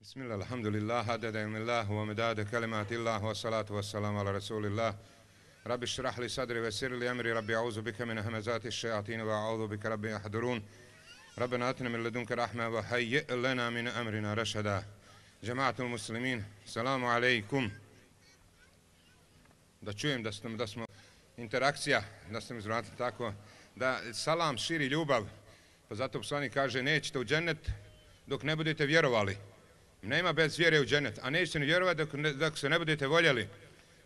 بسم الله الحمد لله عدد علم الله ومداد كلمات الله والصلاة والسلام على رسول الله رب اشرح لي صدري ويسر لي أمري ربي أعوذ بك من همزات الشياطين وأعوذ بك ربي يحضرون ربنا آتنا من لدنك رحمة وهيئ لنا من أمرنا رشدا جماعة المسلمين السلام عليكم da čujem da, smo, da smo interakcija, da ste mi zvratili tako, da salam širi ljubav, pa zato poslanik kaže nećete u džennet dok ne budete vjerovali. Nema bez vjere u dženet, a nećete ni vjerovati dok, dok se ne budete voljeli.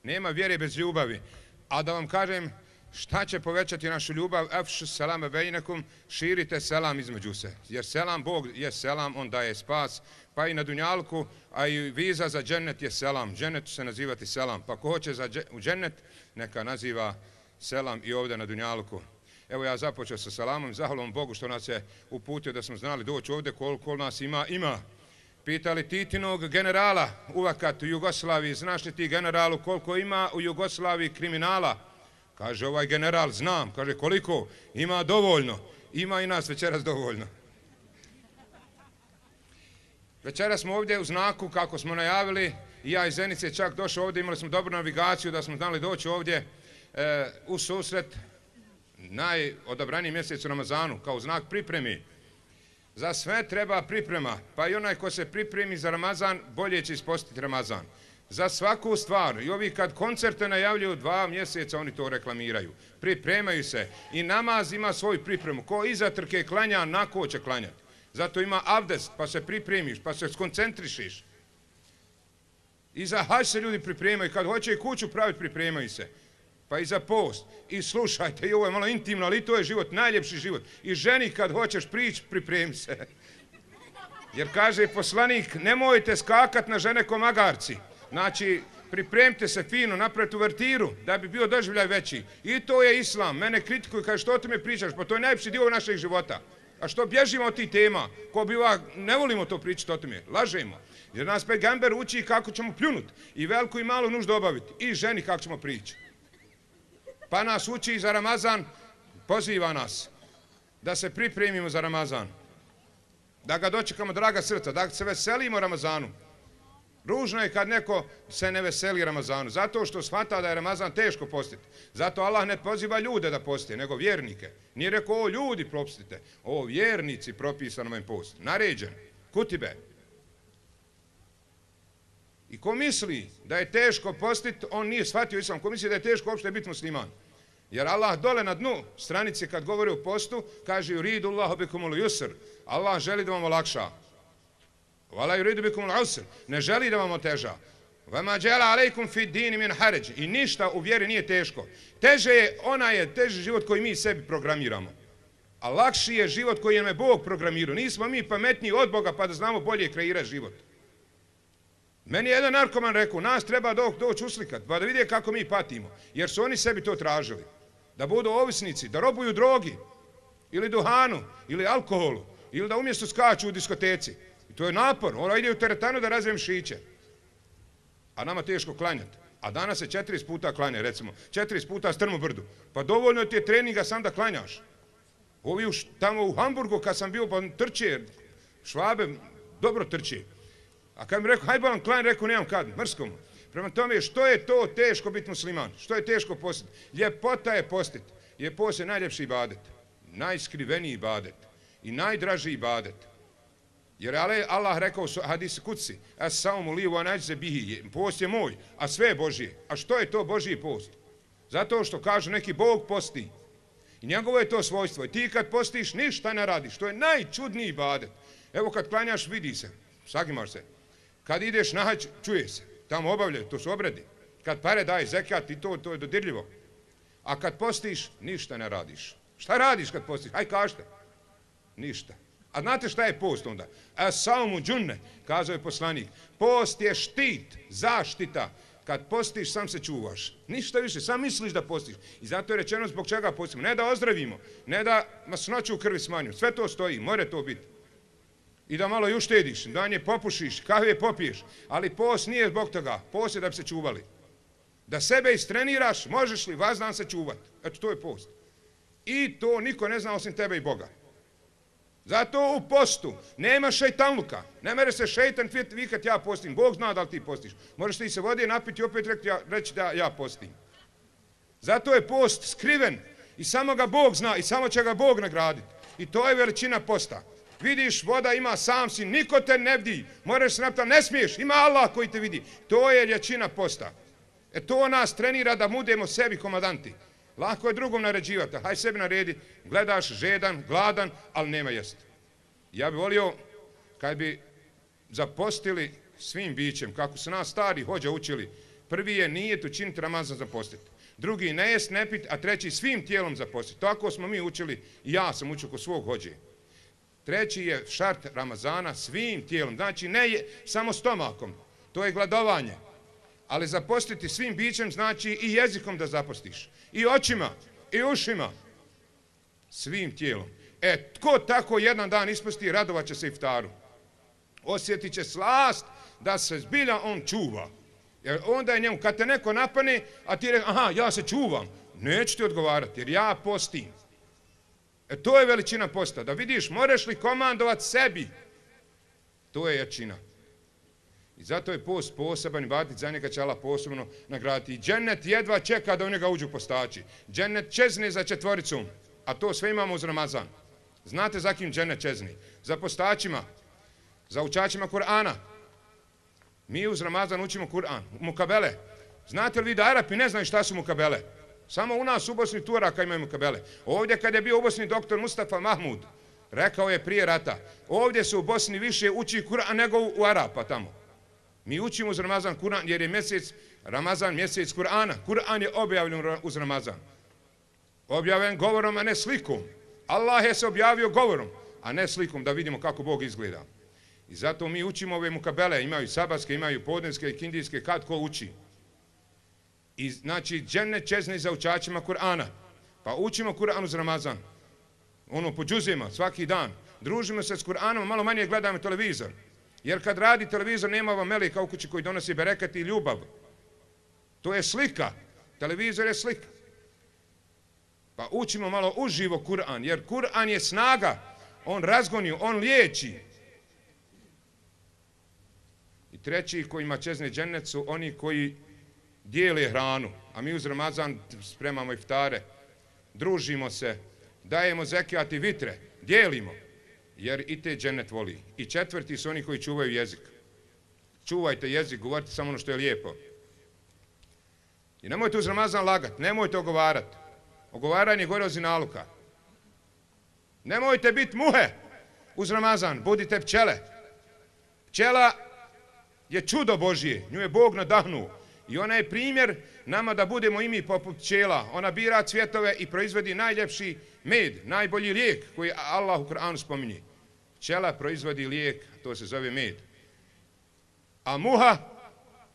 Nema vjere bez ljubavi. A da vam kažem šta će povećati našu ljubav, afšu selame bejnekum, širite selam između se. Jer selam, Bog je selam, on daje spas, pa i na Dunjalku, a i viza za džennet je selam. Džennet se nazivati selam, pa ko hoće za u džennet, neka naziva selam i ovdje na Dunjalku. Evo ja započeo sa selamom, zahvalom Bogu što nas je uputio da smo znali doći ovdje koliko nas ima, ima. Pitali Titinog generala uvakat u Jugoslaviji, znaš li ti generalu koliko ima u Jugoslaviji kriminala? Kaže ovaj general, znam. Kaže koliko? Ima dovoljno. Ima i nas večeras dovoljno. Večeras smo ovdje u znaku kako smo najavili i ja iz Zenice čak došao ovdje, imali smo dobru navigaciju da smo znali doći ovdje e, u susret najodabraniji mjesec u Ramazanu kao znak pripremi. Za sve treba priprema, pa i onaj ko se pripremi za Ramazan, bolje će ispostiti Ramazan. Za svaku stvar, i ovi kad koncerte najavljuju dva mjeseca, oni to reklamiraju. Pripremaju se i namaz ima svoju pripremu. Ko iza trke klanja, na ko će klanjati. Zato ima abdest, pa se pripremiš, pa se skoncentrišiš. I za hač se ljudi pripremaju, kad hoće i kuću praviti, pripremaju se pa i za post. I slušajte, i ovo je malo intimno, ali to je život, najljepši život. I ženi kad hoćeš prići, pripremi se. Jer kaže poslanik, nemojte skakat na žene ko magarci. Znači, pripremite se fino, napravite uvertiru, da bi bio doživljaj veći. I to je islam. Mene kritikuju, kaže, što ti me pričaš? Pa to je najljepši dio našeg života. A što bježimo od tih tema? Ko biva, ne volimo to pričati o tome. Lažemo. Jer nas Pegamber uči kako ćemo pljunuti. I veliku i malu nuždu obaviti. I ženi kako ćemo prići pa nas uči za Ramazan, poziva nas da se pripremimo za Ramazan, da ga dočekamo draga srca, da se veselimo Ramazanu. Ružno je kad neko se ne veseli Ramazanu, zato što shvata da je Ramazan teško postiti. Zato Allah ne poziva ljude da postije, nego vjernike. Nije rekao, o ljudi propustite, o vjernici propisano vam post. Naređen, kutibe. I ko misli da je teško postiti, on nije shvatio islam. Ko misli da je teško uopšte biti musliman. Jer Allah dole na dnu stranice kad govori o postu, kaže yuridu Allahu bikumul yusr. Allah želi da vam olakša. Wala yuridu bikumul usr. Ne želi da vam oteža. Vama džela alejkum fi dini min haraj. I ništa u vjeri nije teško. Teže je, ona je teži život koji mi sebi programiramo. A lakši je život koji nam je Bog programirao. Nismo mi pametniji od Boga pa da znamo bolje kreirati život. Meni je jedan narkoman rekao, nas treba doći uslikat, pa da vidje kako mi patimo. Jer su oni sebi to tražili da budu ovisnici, da robuju drogi, ili duhanu, ili alkoholu, ili da umjesto skaču u diskoteci. I to je napor, ona ide u teretanu da razvijem šiće. A nama teško klanjati. A danas se četiri puta klanja, recimo, četiri puta strmu brdu. Pa dovoljno ti je treninga sam da klanjaš. Ovi tamo u Hamburgu kad sam bio, pa trče, švabe dobro trče. A kad mi rekao, hajde vam klanj, rekao, nemam kad, mrskom. Prema tome, što je to teško biti musliman? Što je teško postiti? Ljepota je postiti. Je poslije najljepši ibadet. Najskriveniji ibadet. I najdraži ibadet. Jer Allah rekao u hadisi kuci, as saumu li wa najze bihi, post je moj, a sve je Božije. A što je to Božiji post? Zato što kažu neki Bog posti. I njegovo je to svojstvo. I ti kad postiš, ništa ne radiš. To je najčudniji ibadet. Evo kad klanjaš, vidi se. Sagimaš se. Kad ideš na hađ, čuje se. Tamo obavljaju, to su obredi. Kad pare daje zekat i to, to je dodirljivo. A kad postiš, ništa ne radiš. Šta radiš kad postiš? Aj kažete. Ništa. A znate šta je post onda? A saumu džunne, kazao je poslanik. Post je štit, zaštita. Kad postiš, sam se čuvaš. Ništa više, sam misliš da postiš. I zato je rečeno zbog čega postimo. Ne da ozdravimo, ne da masnoću u krvi smanju. Sve to stoji, more to biti i da malo uštediš, da nje popušiš, kahve popiješ, ali post nije zbog toga, post je da bi se čuvali. Da sebe istreniraš, možeš li vazdan se čuvati. Eto, to je post. I to niko ne zna osim tebe i Boga. Zato u postu nema šeitanluka. Ne mere se šeitan vikat ja postim. Bog zna da li ti postiš. Možeš ti se vode napiti i opet reći da ja postim. Zato je post skriven i samo ga Bog zna i samo će ga Bog nagraditi. I to je veličina posta. Vidiš, voda ima sam si, niko te ne vidi. Moraš se napita, ne smiješ, ima Allah koji te vidi. To je lječina posta. E to nas trenira da budemo sebi komadanti. Lako je drugom naređivati, haj sebi naredi, gledaš žedan, gladan, ali nema jest. Ja bi volio kad bi zapostili svim bićem, kako su nas stari hođa učili, prvi je nijet učiniti Ramazan zapostiti. Drugi ne jest, ne pit, a treći svim tijelom zapostiti. Tako smo mi učili i ja sam učio kod svog hođe. Treći je šart Ramazana svim tijelom, znači ne je samo stomakom, to je gladovanje. Ali zapostiti svim bićem znači i jezikom da zapostiš, i očima, i ušima, svim tijelom. E, tko tako jedan dan ispusti, radovat će se iftaru. Osjetit će slast da se zbilja on čuva. Jer onda je njemu, kad te neko napane, a ti reći, aha, ja se čuvam, neću ti odgovarati, jer ja postim. E, to je veličina posta. Da vidiš, moraš li komandovat sebi. To je jačina. I zato je post poseban i batit za njega će Allah posebno nagraditi. I džennet jedva čeka da u njega uđu postači. Džennet čezne za četvoricu, a to sve imamo uz Ramazan. Znate za kim džennet čezni? Za postačima, za učačima Kur'ana. Mi uz Ramazan učimo Kur'an, mukabele. Znate li vi da Arapi ne znaju šta su mukabele? Samo u nas u Bosni Turaka imaju mukabele. Ovdje kad je bio u Bosni doktor Mustafa Mahmud, rekao je prije rata, ovdje se u Bosni više uči Kur'an nego u Arapa tamo. Mi učimo uz Ramazan Kur'an jer je mjesec, Ramazan mjesec Kur'ana. Kur'an je objavljen uz Ramazan. Objavljen govorom, a ne slikom. Allah je se objavio govorom, a ne slikom da vidimo kako Bog izgleda. I zato mi učimo ove mukabele, imaju sabatske, imaju podneske kindijske, kad ko uči. I znači, džene čezni za učačima Kur'ana. Pa učimo Kur'an uz Ramazan. Ono, po džuzima, svaki dan. Družimo se s Kur'anom, malo manje gledamo televizor. Jer kad radi televizor, nema vam melika u kući koji donosi bereket i ljubav. To je slika. Televizor je slika. Pa učimo malo uživo Kur'an, jer Kur'an je snaga. On razgoni, on liječi. I treći kojima čezne džennet su oni koji dijele hranu. A mi uz Ramazan spremamo iftare, družimo se, dajemo zekijat i vitre, dijelimo. Jer i te džennet voli. I četvrti su oni koji čuvaju jezik. Čuvajte jezik, govorite samo ono što je lijepo. I nemojte uz Ramazan lagat, nemojte ogovarati. Ogovaranje gore od. Nemojte biti muhe uz Ramazan, budite pčele. Pčela je čudo Božije, nju je Bog nadahnuo. I ona je primjer nama da budemo i mi poput pčela. Ona bira cvjetove i proizvodi najljepši med, najbolji lijek koji Allah u Koranu spominje. Pčela proizvodi lijek, to se zove med. A muha,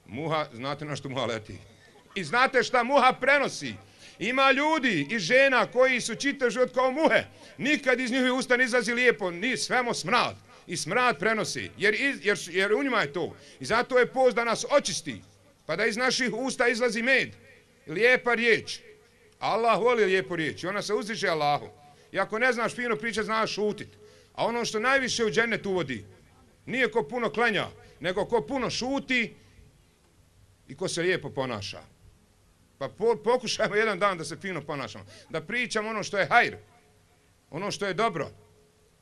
muha, znate na što muha leti. I znate šta muha prenosi? Ima ljudi i žena koji su čitav život kao muhe. Nikad iz njihovih usta ne izlazi lijepo, ni svemo smrad. I smrad prenosi, jer, jer, u njima je to. I zato je post da nas očisti. Pa da iz naših usta izlazi med. Lijepa riječ. Allah voli lijepu riječ i ona se uzdiže Allahu. I ako ne znaš fino pričat, znaš šutit. A ono što najviše u džennet uvodi, nije ko puno klanja, nego ko puno šuti i ko se lijepo ponaša. Pa pokušajmo jedan dan da se fino ponašamo. Da pričamo ono što je hajr. Ono što je dobro.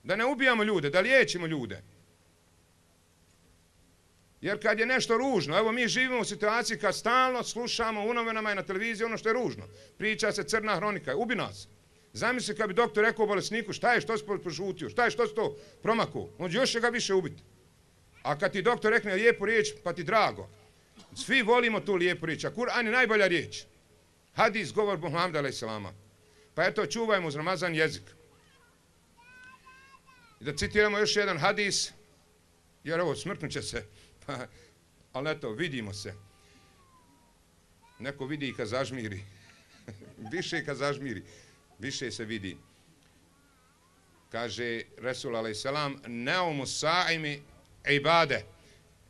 Da ne ubijamo ljude, da liječimo ljude. Jer kad je nešto ružno, evo mi živimo u situaciji kad stalno slušamo u novinama i na televiziji ono što je ružno. Priča se crna hronika, ubi nas. Zamisli kad bi doktor rekao bolesniku šta je što si požutio, šta je što si to promaku, on još će ga više ubiti. A kad ti doktor rekne lijepu riječ, pa ti drago. Svi volimo tu lijepu riječ, a Kur'an je najbolja riječ. Hadis, govor Muhammeda a.s. Pa eto, čuvajmo uz Ramazan jezik. I da citiramo još jedan hadis, jer ovo smrtnut će se, ali eto, vidimo se. Neko vidi i kad zažmiri. više kad zažmiri, više se vidi. Kaže Resul a.s. Neumu sa'imi ibade.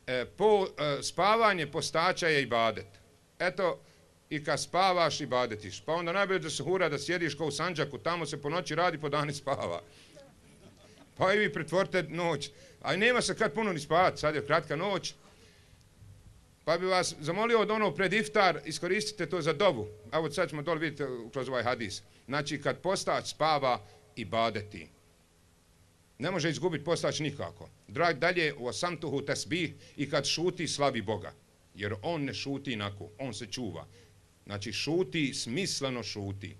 E, po, e, spavanje postača je ibadet. Eto, i kad spavaš i badetiš. Pa onda najbolje da se hura da sjediš kao u Sanđaku, tamo se po noći radi, po dani spava. Pa i vi pretvorite noć. A nema se kad puno ni spavati, sad je kratka noć. Pa bi vas zamolio od ono pred iftar, iskoristite to za dovu. Evo sad ćemo dole vidjeti kroz ovaj hadis. Znači kad postać spava i badeti. Ne može izgubiti postać nikako. Drag dalje u osamtuhu tesbih i kad šuti slavi Boga. Jer on ne šuti inako, on se čuva. Znači šuti, smisleno šuti.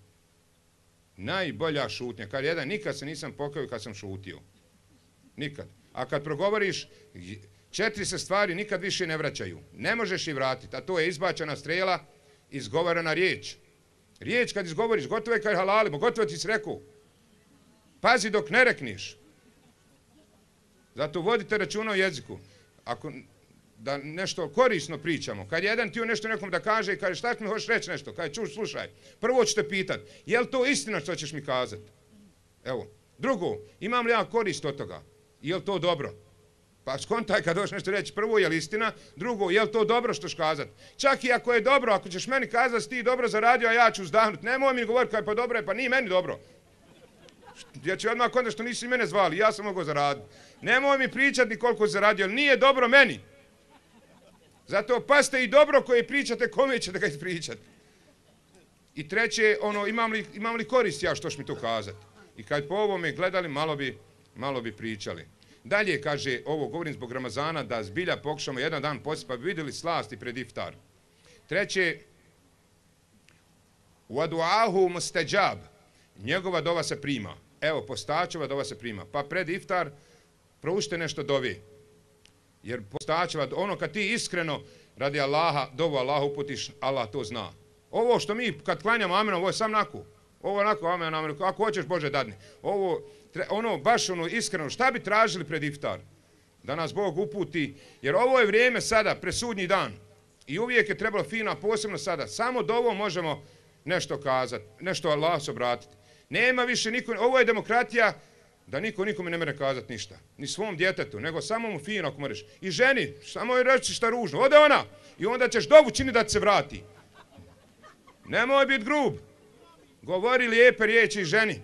Najbolja šutnja. Kad jedan, nikad se nisam pokajao kad sam šutio. Nikad. A kad progovoriš, četiri se stvari nikad više ne vraćaju. Ne možeš i vratiti, a to je izbačena strela, izgovorena riječ. Riječ kad izgovoriš, gotovo je kad halalimo, gotovo ti si rekao. Pazi dok ne rekniš. Zato vodite računa o jeziku. Ako da nešto korisno pričamo. Kad jedan ti nešto nekom da kaže i kaže šta mi hoćeš reći nešto, kaže čuš, slušaj, prvo ću te pitat, je li to istina što ćeš mi kazati? Evo. Drugo, imam li ja korist od toga? Je li to dobro? Pa skontaj kad dođeš nešto reći, prvo je li istina, drugo, je li to dobro što ćeš kazati? Čak i ako je dobro, ako ćeš meni kazati ti dobro zaradio, a ja ću zdahnut, nemoj mi govoriti kaj pa dobro je, pa nije meni dobro. Ja ću odmah konta što nisi mene zvali, ja sam mogao zaraditi. Nemoj mi pričati koliko zaradio, nije dobro meni. Zato paste i dobro koje pričate, kome ćete ga ispričati. I treće, ono, imam li, imam li korist ja što mi to kazati? I kad po ovome gledali, malo bi, malo bi pričali. Dalje, kaže, ovo govorim zbog Ramazana, da zbilja pokušamo jedan dan pa bi vidjeli slasti pred iftar. Treće, u aduahu musteđab, njegova dova se prima. Evo, postačeva dova se prima. Pa pred iftar, proučite nešto dovi. Jer postačeva, ono kad ti iskreno radi Allaha, dovu Allaha uputiš, Allah to zna. Ovo što mi kad klanjamo amenom, ovo je sam naku. Ovo onako, amen, amen, ako hoćeš Bože dadni. Ovo, ono, baš ono, iskreno, šta bi tražili pred iftar? Da nas Bog uputi, jer ovo je vrijeme sada, presudnji dan. I uvijek je trebalo fino, posebno sada. Samo do ovo možemo nešto kazati, nešto Allah se obratiti. Nema više niko, ovo je demokratija, da niko nikome ne mere kazati ništa. Ni svom djetetu, nego samo mu fino ako moraš. I ženi, samo je reći šta ružno. Ode ona i onda ćeš dovu čini da se vrati. Nemoj biti grub. Govori lijepe riječi ženi.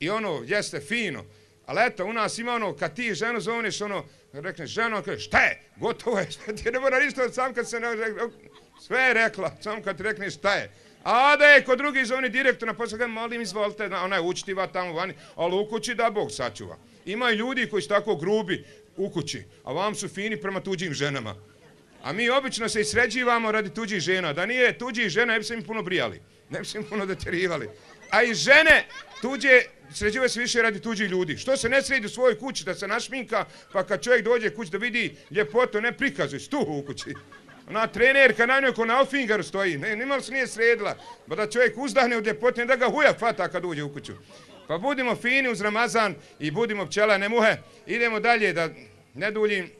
I ono, jeste fino. Ali eto, u nas ima ono, kad ti ženu zovniš, ono, rekneš ženo, kaže, šta je? Gotovo je, ti ne mora ništa, sam kad se ne, sve je rekla, sam kad rekneš šta je. A da je kod drugih zoni direktor na posao, molim izvolite, ona je učtiva tamo vani, ali u kući da Bog sačuva. Ima ljudi koji su tako grubi u kući, a vam su fini prema tuđim ženama. A mi obično se isređivamo radi tuđih žena. Da nije tuđih žena, ne bi se im puno brijali. Ne bi se im puno deterivali. A i žene tuđe sređiva se više radi tuđih ljudi. Što se ne sredi u svojoj kući da se našminka, pa kad čovjek dođe kući da vidi ljepotu, ne prikazuj, stuhu u kući. Ona trenerka na njoj ko na Alfingaru stoji, ne, nimalo se nije sredila. Pa da čovjek uzdahne u ljepotu, da ga huja fata kad uđe u kuću. Pa budimo fini uz Ramazan i budimo pčelane muhe. Idemo dalje da ne duljim.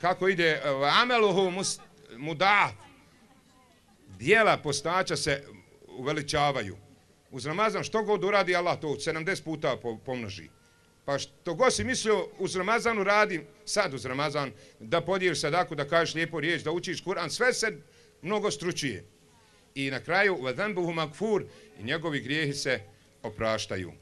kako ide? Ameluhu mudah. Dijela postača se uveličavaju. Uz Ramazan što god uradi Allah to 70 puta pomnoži. Pa što god si mislio uz Ramazanu radi, sad uz Ramazan, da podiješ sadaku, da kažeš lijepo riječ, da učiš Kur'an, sve se mnogo stručije. I na kraju, vazanbuhu makfur, i njegovi grijehi se opraštaju.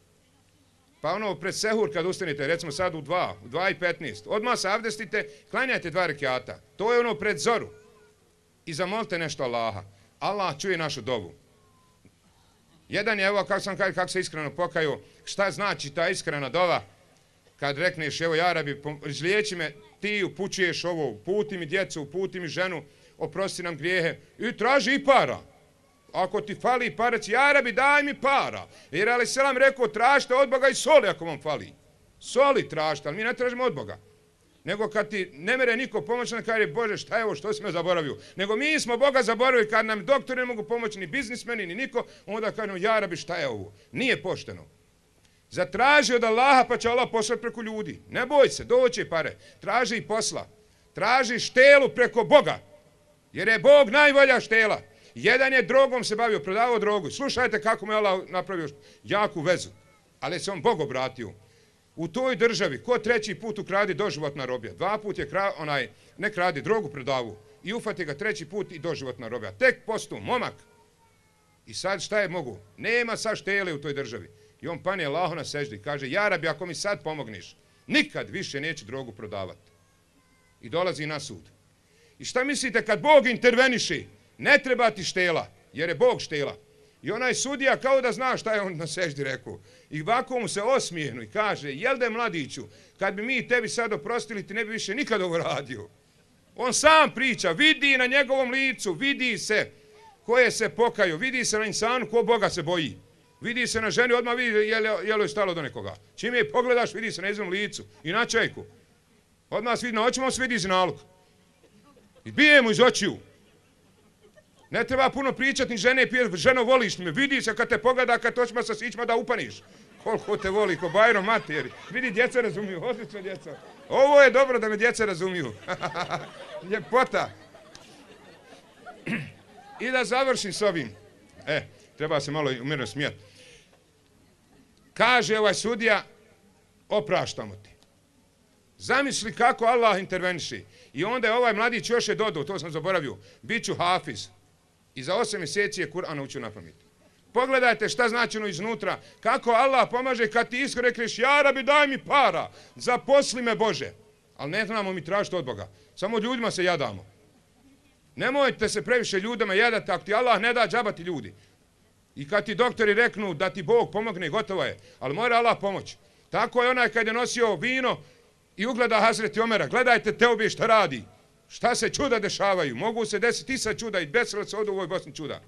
Pa ono, pred sehur kad ustanete, recimo sad u dva, u dva i petnest, odmah se avdestite, klanjajte dva rekiata. To je ono pred zoru. I zamolite nešto Allaha. Allah čuje našu dovu. Jedan je, evo kako sam kaj, kako se iskreno pokaju, šta znači ta iskrena dova, kad rekneš, evo Jarabi, izliječi me, ti upućuješ ovo, puti mi djecu, puti mi ženu, oprosti nam grijehe i traži i para. Ako ti fali parec, Jarabi, daj mi para. Jer ali selam rekao, tražite od Boga i soli ako vam fali. Soli tražite, ali mi ne tražimo od Boga nego kad ti ne mere niko pomoći, onda kaže Bože šta je ovo, što si me zaboravio. Nego mi smo Boga zaboravili kad nam doktori ne mogu pomoći, ni biznismeni, ni niko, onda kažemo jarabi šta je ovo. Nije pošteno. Zatraži od Allaha pa će Allah poslati preko ljudi. Ne boj se, doće pare. Traži i posla. Traži štelu preko Boga. Jer je Bog najvolja štela. Jedan je drogom se bavio, prodavao drogu. Slušajte kako mu je Allah napravio jaku vezu. Ali se on Bog obratio. U toj državi, ko treći put ukradi doživotna robija, dva put je onaj, ne kradi, drogu predavu i ufati ga treći put i doživotna robija. Tek postu, momak. I sad šta je mogu? Nema sa štele u toj državi. I on pane Allaho na seždi. Kaže, Jarabi, ako mi sad pomogniš, nikad više neće drogu prodavati. I dolazi na sud. I šta mislite, kad Bog interveniši, ne treba ti štela, jer je Bog štela. I onaj sudija kao da zna šta je on na seždi rekao. I ovako mu se osmijenu i kaže, jel da je mladiću, kad bi mi tebi sad oprostili, ti ne bi više nikad ovo radio. On sam priča, vidi na njegovom licu, vidi se koje se pokaju, vidi se na insanu ko Boga se boji. Vidi se na ženi, odmah vidi je li je stalo do nekoga. Čim je pogledaš, vidi se na izvom licu i na čajku. Odmah se vidi na očima, on se vidi iz nalog. I bije iz očiju. Ne treba puno pričati, ni žene pije, ženo voliš me, vidi se kad te pogleda, kad očima sa sićima da upaniš. Koliko te voli, ko bajro materi. Vidi, djeca razumiju, odlično djeca. Ovo je dobro da me djeca razumiju. Ljepota. I da završim s ovim. E, treba se malo umjerno smijati. Kaže ovaj sudija, opraštamo ti. Zamisli kako Allah interveniši. I onda je ovaj mladić još je dodao, to sam zaboravio, bit ću hafiz. I za osam mjeseci je Kur'an naučio na pamet. Pogledajte šta znači ono iznutra. Kako Allah pomaže kad ti iskoro rekliš, ja rabi daj mi para, zaposli me Bože. Ali ne znamo mi tražiti od Boga. Samo ljudima se jadamo. Nemojte se previše ljudima jadati ako ti Allah ne da džabati ljudi. I kad ti doktori reknu da ti Bog pomogne, gotovo je. Ali mora Allah pomoć. Tako je onaj kad je nosio vino i ugleda Hazreti Omera. Gledajte te obje šta radi. Šta se čuda dešavaju. Mogu se desiti sa čuda i desilo se od u ovoj Bosni čuda.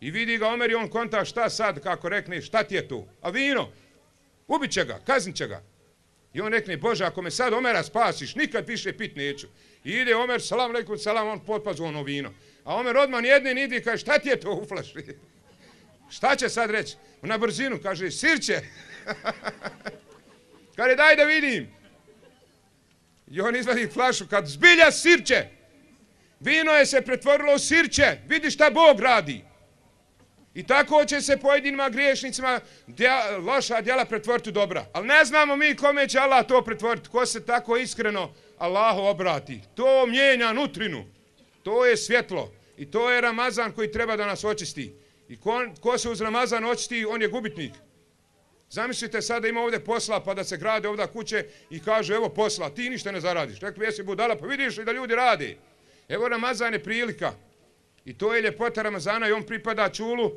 I vidi ga Omer i on konta šta sad, kako rekne, šta ti je tu? A vino, ubit će ga, kaznit će ga. I on rekne, Bože, ako me sad Omera spasiš, nikad više pit neću. I ide Omer, salam alaikum, salam, on potpazu ono vino. A Omer odmah jedne ide i kaže, šta ti je to u flaši? Šta će sad reći? Na brzinu, kaže, sirće. kaže, daj da vidim. I on izvadi flašu, kad zbilja sirće. Vino je se pretvorilo u sirće. Vidi šta Bog radi. I tako će se pojedinima griješnicima loša djela pretvoriti dobra. Ali ne znamo mi kome će Allah to pretvoriti. Ko se tako iskreno Allahu obrati. To mijenja nutrinu. To je svjetlo. I to je Ramazan koji treba da nas očisti. I ko, se uz Ramazan očisti, on je gubitnik. Zamislite sada ima ovdje posla pa da se grade ovdje kuće i kaže evo posla, ti ništa ne zaradiš. Rekli jesi budala, pa vidiš li da ljudi rade. Evo Ramazan je prilika. I to je ljepota Ramazana i on pripada čulu.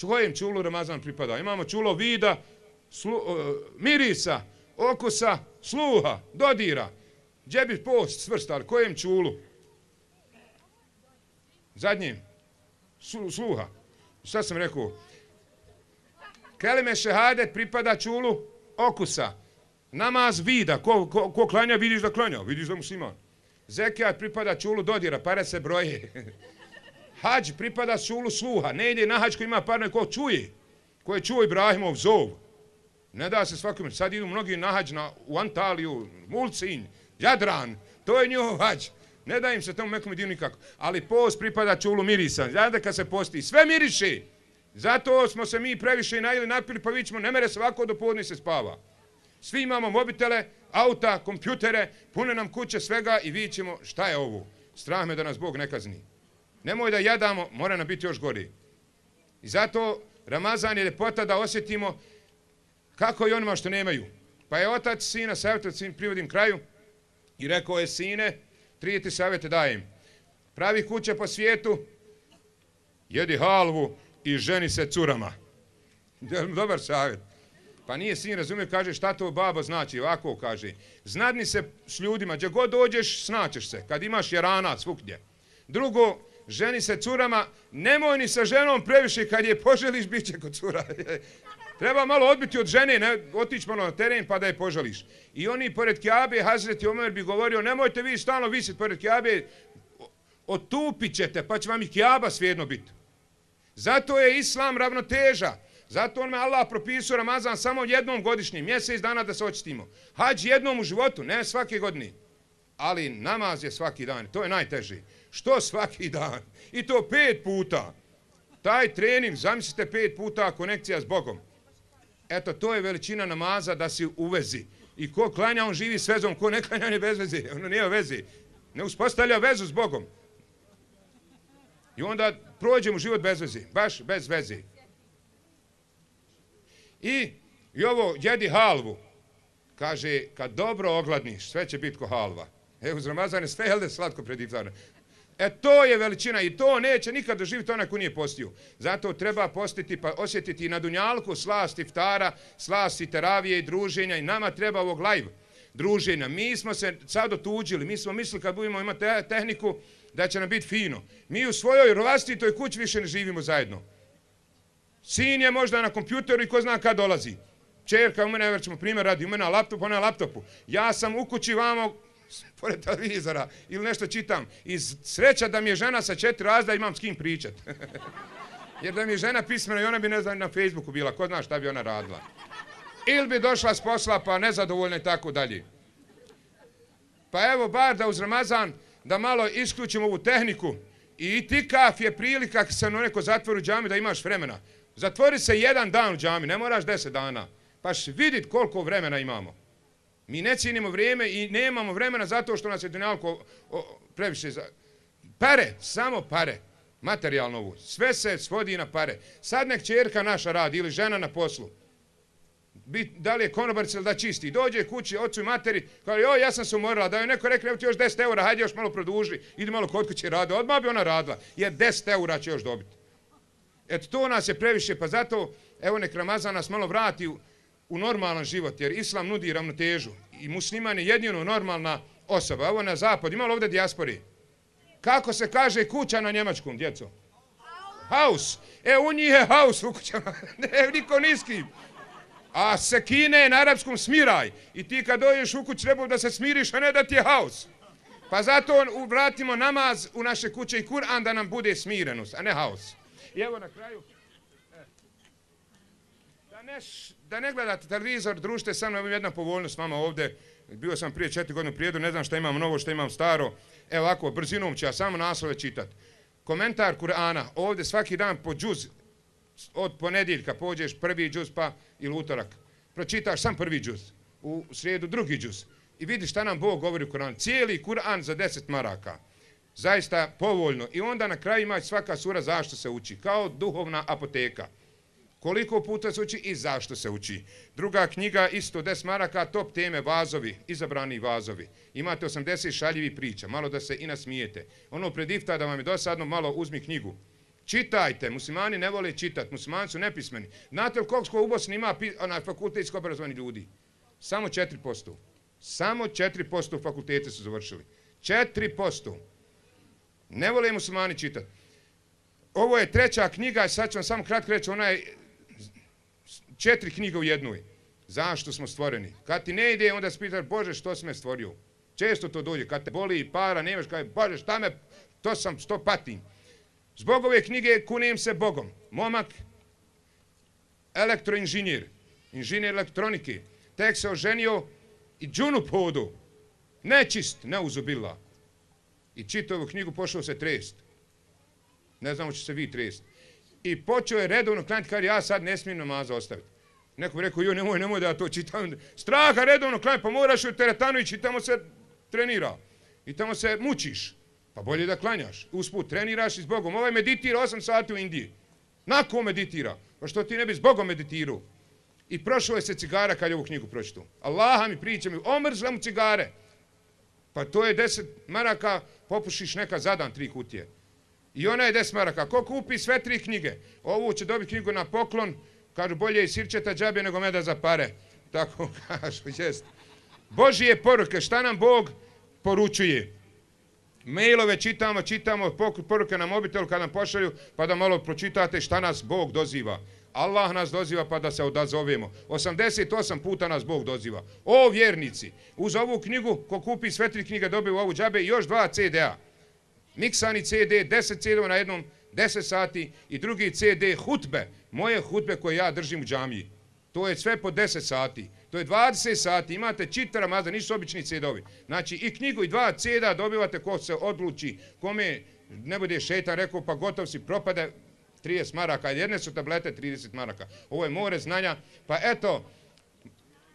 Kojem čulu Ramazan pripada? Imamo čulo vida, e, mirisa, okusa, sluha, dodira. Gdje bi post svrstali? Kojem čulu? Zadnjim. Sluha. Šta sam rekao? Kelime šehadet pripada čulu okusa. Namaz vida. Ko, ko, klanja, vidiš da klanja. Vidiš da musliman. Zekijat pripada čulu dodira. Pare se broje. Hađ pripada čulu sluha. Ne ide na hađ koji ima par ko čuje. Ko je čuo Ibrahimov zov. Ne da se svakom. Sad idu mnogi na hađ na, u Antaliju, Mulcinj, Jadran. To je njihov hađ. Ne da im se tomu nekom divno nikako. Ali post pripada čulu mirisa. Znate kad se posti. Sve miriše. Zato smo se mi previše najeli napili pa vidimo ne mere svako do podne se spava. Svi imamo mobitele, auta, kompjutere, pune nam kuće svega i vidjet ćemo šta je ovo. Strah me da nas Bog ne kazni. Nemoj da jadamo, mora nam biti još gori. I zato Ramazan je ljepota da osjetimo kako i onima što nemaju. Pa je otac sina savjetao, sin privodim kraju i rekao je sine, tri ti savjete dajem. Pravi kuće po svijetu, jedi halvu i ženi se curama. Dobar savjet. Pa nije sin razumio, kaže šta to babo znači, ovako kaže. Znadni se s ljudima, gdje god dođeš, snaćeš se, kad imaš jerana svugdje. Drugo, ženi se curama, nemoj ni sa ženom previše, kad je poželiš, bit će kod cura. Treba malo odbiti od žene, ne, otići malo na teren pa da je poželiš. I oni pored Kjabe, Hazreti Omer bi govorio, nemojte vi stalno visiti pored Kjabe, otupit ćete, pa će vam i Kjaba svejedno biti. Zato je Islam ravnoteža. Zato on me Allah propisao Ramazan samo jednom godišnji, mjesec dana da se očistimo. Hađ jednom u životu, ne svake godine. Ali namaz je svaki dan, to je najteži. Što svaki dan? I to pet puta. Taj trening, zamislite pet puta konekcija s Bogom. Eto, to je veličina namaza da si u vezi. I ko klanja, on živi s vezom, ko ne klanja, on je bez veze. Ono nije u vezi. Ne uspostavlja vezu s Bogom. I onda prođemo život bez veze. Baš bez veze. I I ovo, jedi halvu. Kaže, kad dobro ogladniš, sve će biti ko halva. E, uz Ramazan je sve jelde slatko pred. E to je veličina i to neće nikad doživjeti onaj ko nije postio. Zato treba postiti pa osjetiti na dunjalku slast iftara, slast teravije i druženja i nama treba ovog live druženja. Mi smo se sad otuđili, mi smo mislili kad budemo imati tehniku da će nam biti fino. Mi u svojoj vlastitoj kući više ne živimo zajedno. Sin je možda na kompjuteru i ko zna kad dolazi. Čerka u mene, evo ćemo primjer radi, u mene na laptopu, ona na laptopu. Ja sam u kući vamo, pored televizora, ili nešto čitam. I sreća da mi je žena sa četiri razda, imam s kim pričat. Jer da mi je žena pismena i ona bi, ne znam, na Facebooku bila, ko zna šta bi ona radila. Ili bi došla s posla, pa nezadovoljna i tako dalje. Pa evo, bar da uz Ramazan, da malo isključimo ovu tehniku. I tikaf je prilika, ako se neko zatvori u džami, da imaš vremena. Zatvori se jedan dan u džami, ne moraš deset dana. Pa vidit koliko vremena imamo. Mi ne cijenimo vrijeme i nemamo vremena zato što nas je dunjalko previše... Za... Pare, samo pare. Materijalno ovo. Sve se svodi na pare. Sad nek čerka naša radi ili žena na poslu. Da li je konobarica ili da čisti. Dođe kući, ocu i materi, kaže, joj, ja sam se umorila, da joj neko rekne, evo ti još 10 eura, hajde još malo produži, idi malo kod kuće radi. Odmah bi ona radila, jer 10 eura će još dobiti. Eto, to nas je previše, pa zato, evo nek Ramazan nas malo vrati u, u normalan život, jer Islam nudi ravnotežu i musliman je jedino normalna osoba. Ovo na zapad, imalo ovdje dijaspori. Kako se kaže kuća na njemačkom, djeco? House. E, u njih je house u kućama. ne, niko niski. A sekine je na arapskom smiraj. I ti kad doješ u kuć treba da se smiriš, a ne da ti je house. Pa zato vratimo namaz u naše kuće i Kur'an da nam bude smirenost, a ne house. I evo na kraju, da ne, gledate televizor, družite sa mnom, jedna povoljnost vama ovdje. Bio sam prije četiri godine prijedu, ne znam šta imam novo, šta imam staro. Evo ovako, brzinom ću ja samo naslove čitati. Komentar Kur'ana, ovdje svaki dan po džuz, od ponedjeljka pođeš prvi džuz pa ili utorak. Pročitaš sam prvi džuz, u srijedu drugi džuz. I vidiš šta nam Bog govori u Kur'anu. Cijeli Kur'an za deset maraka. Zaista povoljno. I onda na kraju ima svaka sura zašto se uči. Kao duhovna apoteka koliko puta se uči i zašto se uči. Druga knjiga, isto des maraka, top teme, vazovi, izabrani vazovi. Imate 80 šaljivi priča, malo da se i nasmijete. Ono predifta da vam je dosadno, malo uzmi knjigu. Čitajte, muslimani ne vole čitati, muslimani su nepismeni. Znate li koliko u Bosni ima na fakultetsko obrazovani ljudi? Samo 4%. Samo 4% fakultete su završili. 4%. Ne vole muslimani čitati. Ovo je treća knjiga, sad ću vam samo kratko reći, ona je četiri knjige u jednoj. Zašto smo stvoreni? Kad ti ne ide, onda se Bože, što si me stvorio? Često to dođe, kad te boli i para, nemaš, kaj, Bože, šta me, to sam, što patim. Zbog ove knjige kunem se Bogom. Momak, elektroinženjer, inženjer elektronike, tek se oženio i džunu podu. Nečist, neuzubila. I čitao ovu knjigu, pošao se trest. Ne znamo će se vi trest. I počeo je redovno klanjati, kad ja sad ne smijem namaza ostaviti. Neko bi rekao, joj, nemoj, nemoj da ja to čitam. Straha redovno klanj, pa moraš u teretanu i tamo se trenira. I tamo se mučiš. Pa bolje da klanjaš. Usput, treniraš i s Bogom. Ovaj meditira 8 sati u Indiji. Nako meditira? Pa što ti ne bi s Bogom meditirao? I prošao je se cigara kad je ovu knjigu pročitao. Allaha mi priča mi, omrzla mu cigare. Pa to je deset maraka, popušiš neka zadan tri kutije. I ona je deset maraka. Ko kupi sve tri knjige? Ovu će dobiti knjigu na poklon, Kažu, bolje i sirčeta džabe nego meda za pare. Tako kažu, jest. Božije poruke, šta nam Bog poručuje? Mailove čitamo, čitamo poruke na mobitel kad nam pošalju, pa da malo pročitate šta nas Bog doziva. Allah nas doziva pa da se odazovemo. 88 puta nas Bog doziva. O vjernici, uz ovu knjigu, ko kupi sve tri knjige dobije u ovu džabe i još dva CD-a. Miksani CD, 10 CD na jednom 10 sati i drugi CD hutbe, moje hutbe koje ja držim u džamiji. To je sve po 10 sati. To je 20 sati, imate čitara maza, nisu obični CD-ovi. Znači i knjigu i dva CD dobivate ko se odluči, kome ne bude šetan rekao pa gotov si propade 30 maraka, jedne su tablete 30 maraka. Ovo je more znanja, pa eto,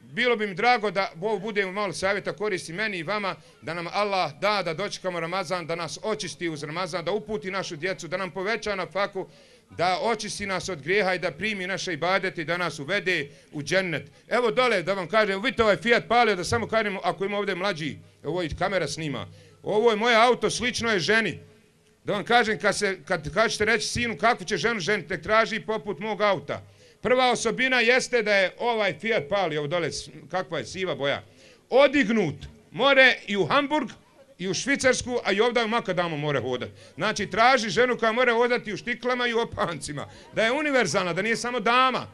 bilo bi mi drago da Bog bude malo savjeta koristi meni i vama, da nam Allah da da dočekamo Ramazan, da nas očisti uz Ramazan, da uputi našu djecu, da nam poveća na faku, da očisti nas od grijeha i da primi naše ibadete i da nas uvede u džennet. Evo dole da vam kažem, vidite ovaj Fiat Palio, da samo kažem ako ima ovdje mlađi, ovo i kamera snima. Ovo je moje auto, slično je ženi. Da vam kažem, kad, se, kad, kad ćete reći sinu kakvu će ženu ženiti, tek traži poput mog auta. Prva osobina jeste da je ovaj Fiat Palio, ovo dole, kakva je siva boja, odignut, more i u Hamburg, i u Švicarsku, a i ovdje u Makadamu more hodati. Znači, traži ženu koja mora hodati u štiklama i u opancima. Da je univerzalna, da nije samo dama.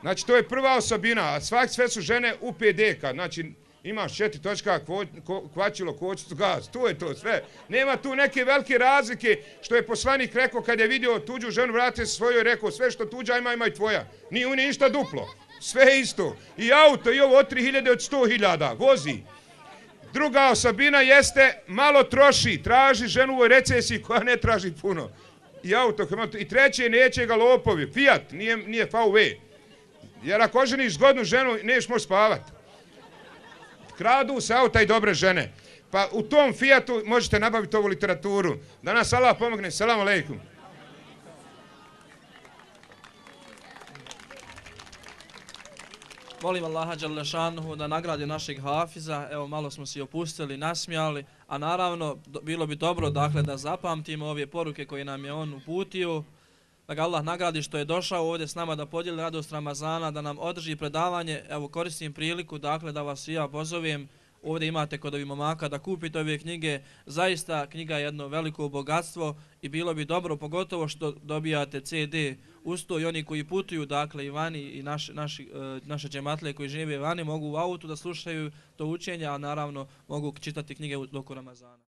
Znači, to je prva osobina, a svak sve su žene u PDK. Znači, imaš četiri točka, kvačilo, kočicu, gaz. To je to sve. Nema tu neke velike razlike što je poslanik rekao kad je vidio tuđu ženu, vratite se svojoj, rekao sve što tuđa ima, ima i tvoja. Nije u ništa duplo. Sve isto. I auto, i ovo od 3000 od 100.000. Vozi. Druga osobina jeste malo troši, traži ženu u recesiji koja ne traži puno. I auto, i treće neće ga lopovi, Fiat, nije, nije VW. Jer ako ženiš zgodnu ženu, neš moći spavati. Kradu se auta i dobre žene. Pa u tom Fiatu možete nabaviti ovu literaturu. Da nas Allah pomogne. Salam alaikum. Molim Allaha Đalešanuhu da nagradi našeg hafiza, evo malo smo si opustili, nasmijali, a naravno bilo bi dobro dakle da zapamtimo ove poruke koje nam je on uputio, da ga Allah nagradi što je došao ovdje s nama da podijeli radost Ramazana, da nam održi predavanje, evo koristim priliku dakle da vas i ja pozovem, ovdje imate kod ovih momaka da kupite ove knjige, zaista knjiga je jedno veliko bogatstvo i bilo bi dobro pogotovo što dobijate CD usto i oni koji putuju, dakle i vani i naš, naši, e, naše džematle koji žive vani mogu u autu da slušaju to učenje, a naravno mogu čitati knjige u doku Ramazana.